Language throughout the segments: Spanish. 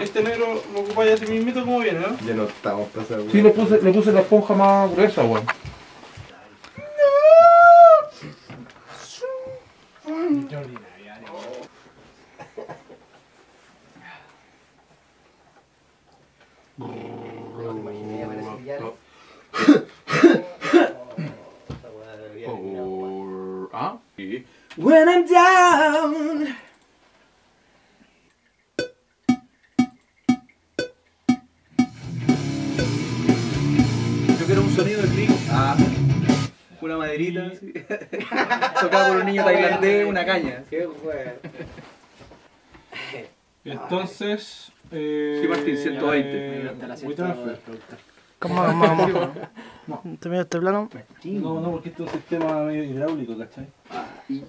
Este negro lo ocupáis así mismito como viene, ¿no? Ya no estamos pasados. Sí, le puse, le puse la esponja más gruesa, weón. Ah, When I'm down. Yo quiero un sonido de trigo. Ah. Una maderita. así. Tocado por un niño tailandés, una caña. Qué bueno. Entonces. Eh, Sí, Martín, 120. eh, Te la muy. ¿Cómo vamos? ¿Te mira este plano? No, no, porque esto es un sistema medio hidráulico, ¿cachai? Sí,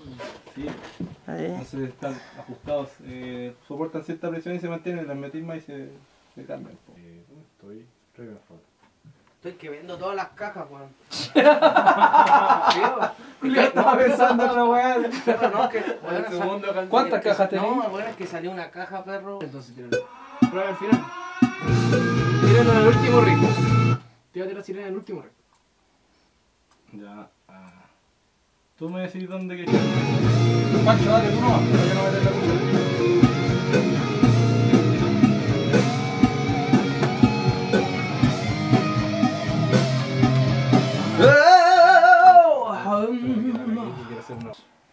Ahí. entonces están ajustados, eh, soportan cierta presión y se mantienen, las metís más y se, se cambian. Eh, ¿dónde estoy? Ravenfall. Estoy quemando todas las cajas, weón. Yo estaba pensando en la weá. No, no, que. weón, sal- ¿Cuántas cajas tenés? No, bueno, es que salió una caja, perro. Entonces tíralo. Prueba al final. Tíralo en el último ritmo. Tírate la sirena en el último rec. Ya. Ah. Tú me decís dónde que Pancho, dale tú nomás, pero yo no voy a tener la cuchara.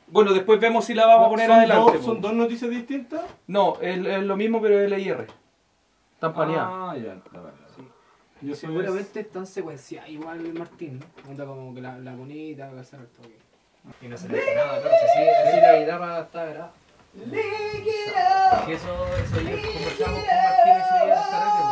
Bueno, después vemos si la vamos a poner ¿Son adelante. dos- po. ¿Son dos noticias distintas? No, es, es lo mismo, pero es LIR. Están paneadas. Ah, ya, está bien. Yo soy Seguramente están secuenciadas igual el Martín, ¿no? Como que la, la bonita, va a hacer el toque. Y no se le dice nada, pero si así, así la guitarra está, ¿verdad? Que eso, eso yo conversamos con Martín ese día del carrete,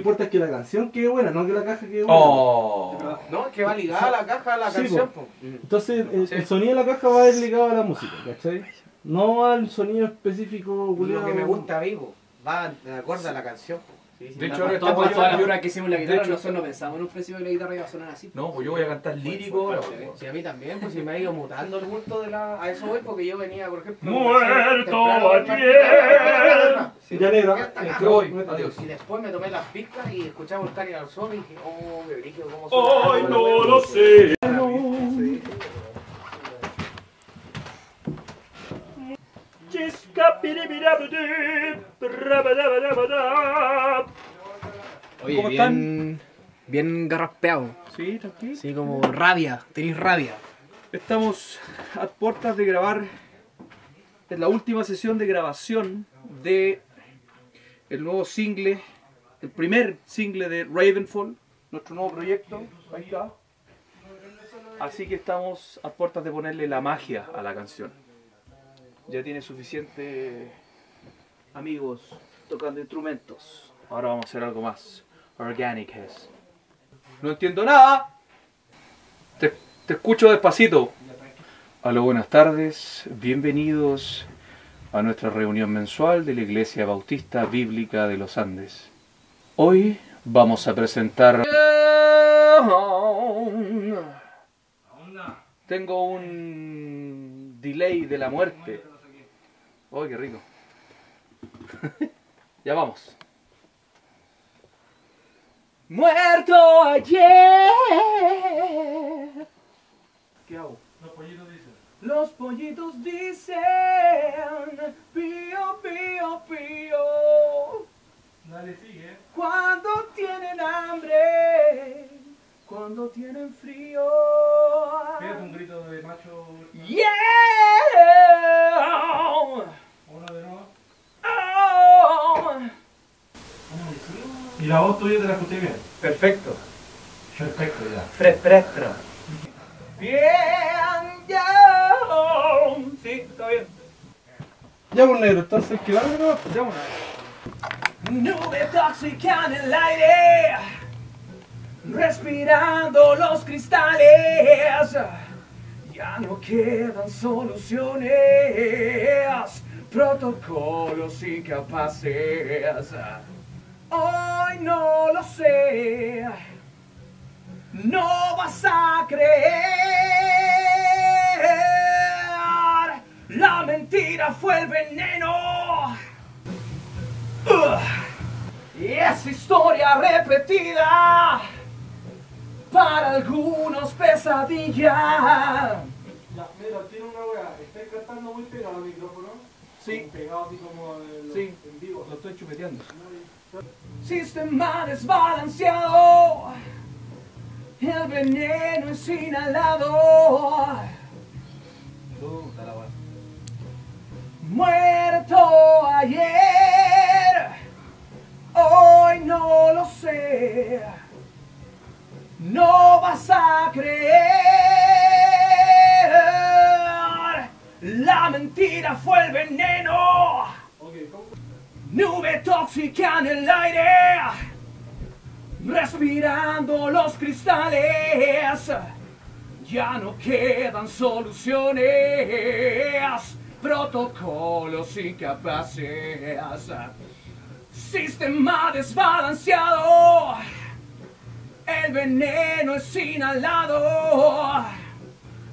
importa es que la canción quede buena, no que la caja quede buena. Oh. No, es que va ligada a la caja a la Sí, canción, po. pues. Entonces el, el sonido de la caja va a ir ligado a la música, ¿cachai? No al sonido específico, Lo que me gusta vivo, va de acuerdo a la canción. po. De hecho, ahora Todas las que hicimos la de guitarra, hecho- nosotros no pensamos en un principio que la guitarra iba a sonar así. No, pues yo voy a cantar lírico pues. Sí, a mí también, pues si me ha ido mutando el gusto de la. A eso voy porque yo venía, por ejemplo. Muerto ayer. Sí, ya negra. Ya está Es acá. que voy, adiós. Y después me tomé las pistas y escuchaba el al sol y dije, oh, qué brillo, cómo suena. no lo sé. Oye, ¿Cómo bien, bien garraspeado. Sí, tranquilo. Sí, como rabia, tenéis rabia. Estamos a puertas de grabar en la última sesión de grabación de el nuevo single, el primer single de Ravenfall, nuestro nuevo proyecto. Ahí está. Así que estamos a puertas de ponerle la magia a la canción. Ya tiene suficiente amigos tocando instrumentos. Ahora vamos a hacer algo más organic. es. No entiendo nada. Te, te escucho despacito. Hola, buenas tardes. Bienvenidos a nuestra reunión mensual de la Iglesia Bautista Bíblica de los Andes. Hoy vamos a presentar... Tengo un delay de la muerte. ¡Ay, qué rico! ya vamos. Muerto ayer. ¿Qué hago? Los pollitos dicen. Pío, pío, pío Dale, sigue. cuando tienen hambre, cuando tienen frío. Pégate un grito de macho. Yeah. Uno de nuevo. Oh. Y la voz tuya te la escuché bien. Perfecto. Perfecto, ya. Bien, Ya, pues negro, entonces que no. Ya una. Nube tóxica en el aire, respirando los cristales. Ya no quedan soluciones, protocolos incapaces. Hoy no lo sé, no vas a creer. Mentira fue el veneno. Y esa historia repetida para algunos pesadilla. Ya, mira, tiene una weá. Estáis cantando muy pegado al micrófono. Sí. Pegado así como en, Sí. en vivo. Lo estoy chupeteando. Sistema desbalanceado, el veneno es inhalado. Puta la. Muerto ayer, hoy no lo sé. No vas a creer. La mentira fue el veneno. Nube tóxica en el aire, respirando los cristales. Ya no quedan soluciones, protocolos incapaces. Sistema desbalanceado, el veneno es inhalado.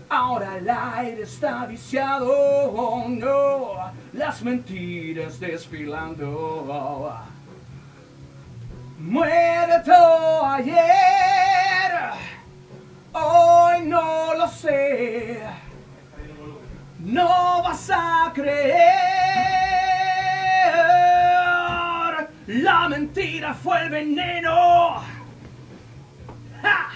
Ahora el aire está viciado, oh no, las mentiras desfilando. Muerto ayer, mentira fue el veneno. ¡Ja!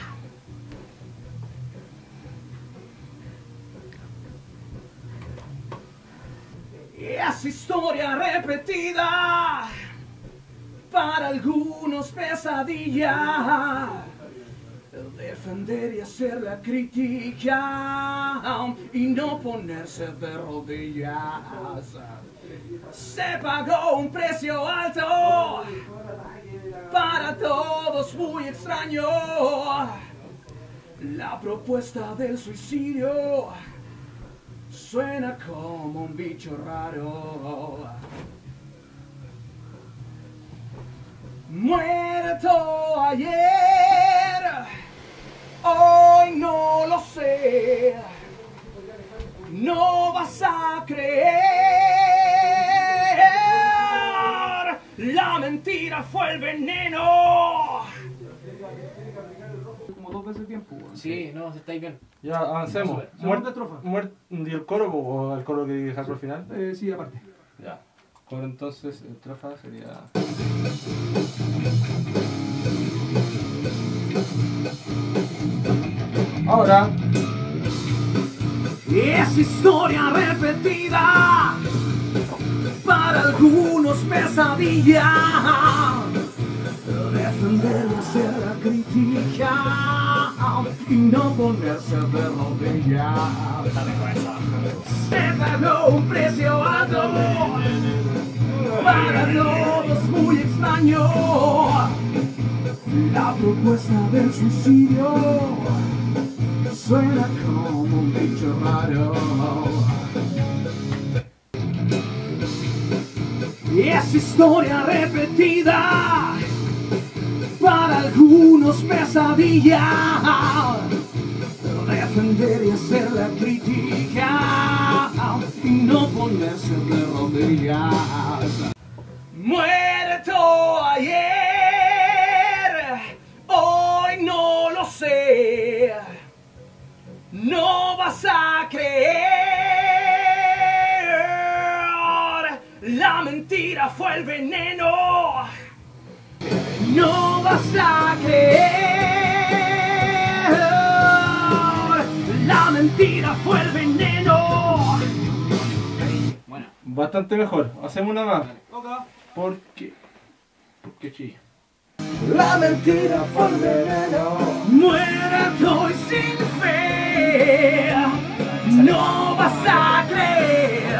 Es historia repetida, para algunos pesadilla. Defender y hacer la crítica y no ponerse de rodillas. Se pagó un precio alto, para todos muy extraño. La propuesta del suicidio suena como un bicho raro. Muerto ayer, hoy no lo sé. No vas a creer. La mentira fue el veneno. Como dos veces tiempo. Sí, no, se estáis bien. Ya, avancemos. Súper. Muer- Segunda estrofa. muer- ¿Y el coro o el coro que dejar por el final? Eh, sí, aparte. Ya. Coro entonces, estrofa sería. Ahora. Es historia repetida, para algunos pesadilla. Defender y hacer la crítica y no ponerse de rodillas. Se pagó un precio alto, para todos muy extraño. La propuesta del suicidio suena como un bicho raro. Y es historia repetida, para algunos pesadilla. Defender y hacer la crítica y no ponerse de rodillas. Muerto vas a creer. La mentira fue el veneno. No vas a creer. La mentira fue el veneno. Bueno, Bastante mejor. Hacemos una más. Porque. Porque sí. La mentira fue el veneno. Muerto y sin fe. No vas a creer.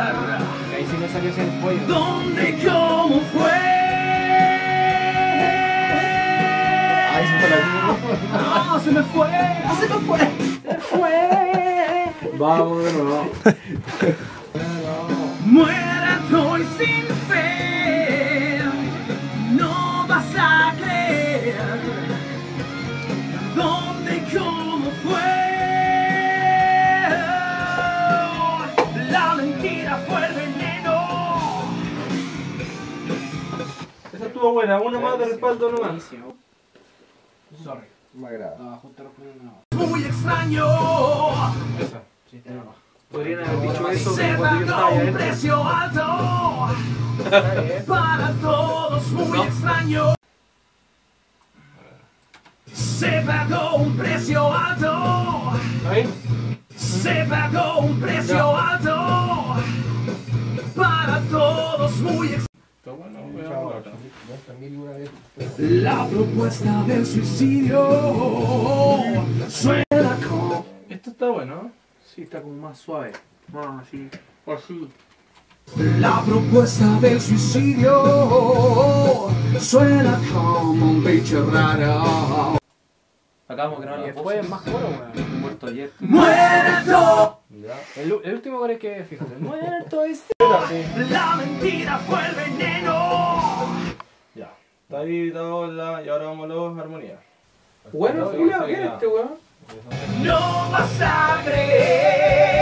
ahí sí me salió ese pollo. ¿Dónde y cómo fue? No, se me fue, se me fue, se fue. Vamos de nuevo. Muerto estuvo buena, una más de respaldo nomás. Sorry. Me agrada. No, justo lo ponen una Muy extraño. Esa. Sí, tiene baja. Podrían haber dicho eso Se cuando yo estaba un adentro. precio alto. Para todos muy extraño. Se pagó un precio alto. Ahí. Se pagó un precio alto. La propuesta del suicidio suena como Esto está bueno. Sí, está como más suave. Más así. Así. La propuesta del suicidio suena como un bicho raro. Acabamos de grabar Y la después más coro, weón. muerto ayer. ¡Muerto! El, el último core es que, fíjate, muerto es. La mentira fue el veneno. Está ahí. Y ahora vamos a los. Bueno, Julio, ¿qué este weón? No vas a creer.